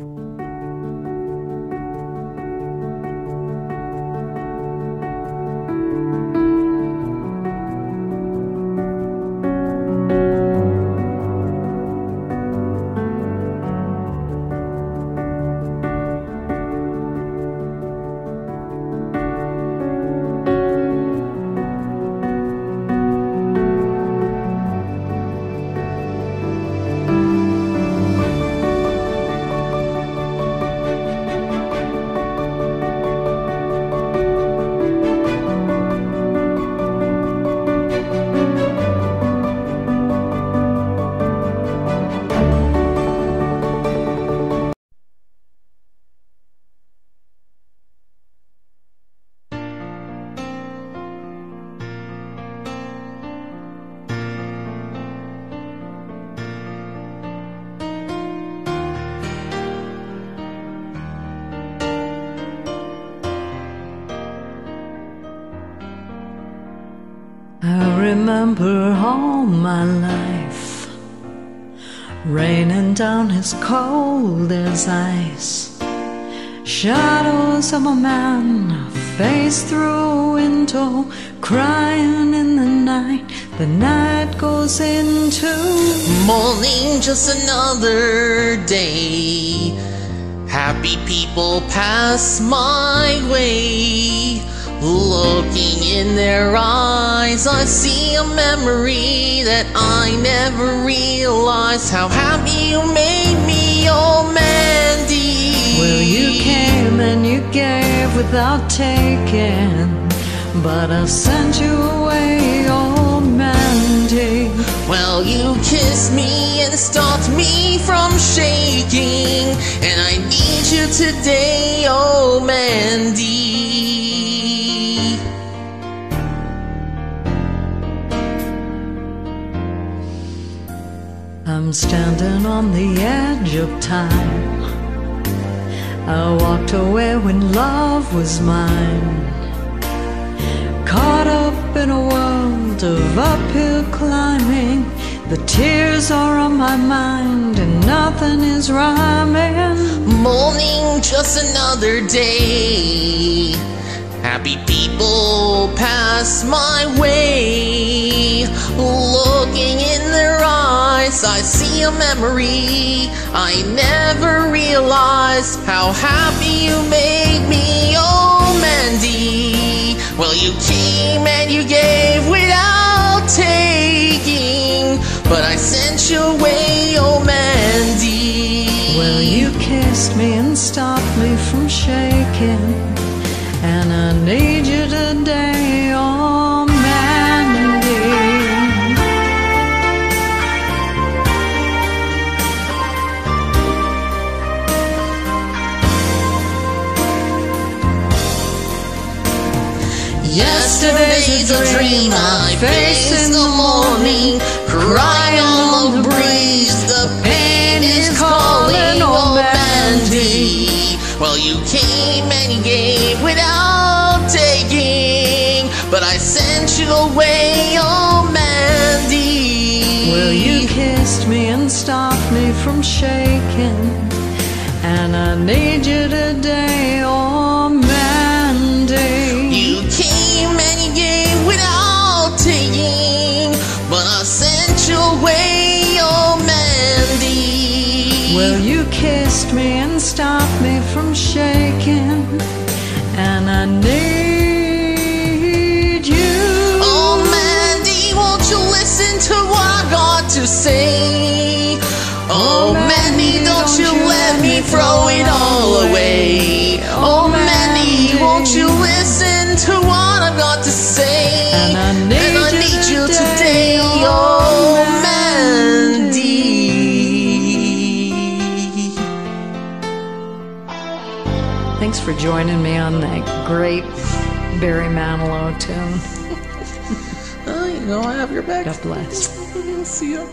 I remember all my life raining down as cold as ice. Shadows of a man face through a window, crying in the night. The night goes into morning, just another day. Happy people pass my way. Looking in their eyes, I see a memory that I never realized how happy you made me, oh Mandy. Well, you came and you gave without taking, but I sent you away, oh Mandy. Well, you kissed me and stopped me from shaking, and I need you today, oh Mandy. I'm standing on the edge of time. I walked away when love was mine. Caught up in a world of uphill climbing. The tears are on my mind and nothing is rhyming. Morning, just another day. Happy people pass my way. Looking in I see a memory. I never realized how happy you made me, oh Mandy. Well, you came and you gave without taking, but I sent you away, oh Mandy. Well, you kissed me and stopped me from shaking. And I need Yesterday's a dream I face in the morning, crying on the breeze. The pain is calling, oh Mandy. Well, you came and you gave without taking, but I sent you away, oh Mandy. Well, you kissed me and stopped me from shaking. And I need you today, oh Mandy. Away, oh Mandy. Well, you kissed me and stopped me from shaking. And I need you. Oh Mandy, won't you listen to what I got to say? Oh, oh Thanks for joining me on that great Barry Manilow tune. Oh, you know I have your back. God bless. See ya.